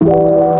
you.